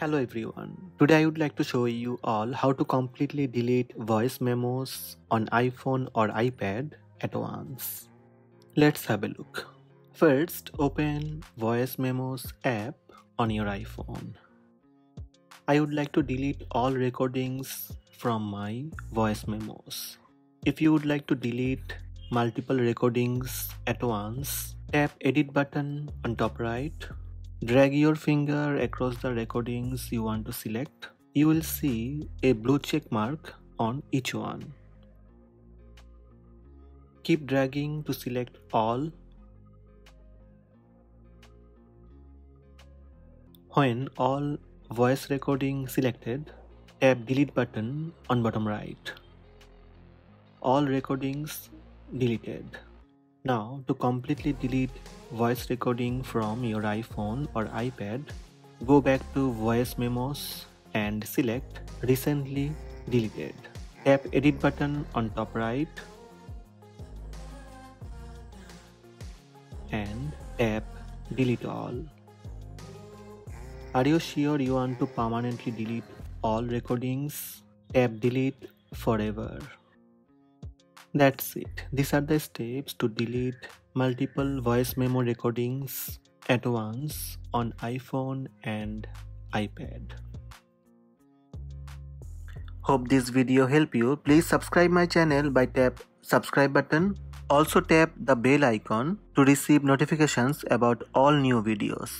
Hello everyone. Today I would like to show you all how to completely delete voice memos on iPhone or iPad at once. Let's have a look. First, open Voice Memos app on your iPhone. I would like to delete all recordings from my voice memos. If you would like to delete multiple recordings at once, tap edit button on top right. Drag your finger across the recordings you want to select. You will see a blue check mark on each one. Keep dragging to select all. When all voice recording selected, tap delete button on bottom right. All recordings deleted. Now to completely delete voice recording from your iPhone or iPad, go back to voice memos and select recently deleted. Tap edit button on top right and tap delete all. Are you sure you want to permanently delete all recordings? Tap delete forever. That's it. These are the steps to delete multiple voice memo recordings at once on iPhone and iPad. Hope this video help you. Please subscribe my channel by tap subscribe button. Also tap the bell icon to receive notifications about all new videos.